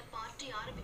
அந்த பார்ட்டி ஆரம்பி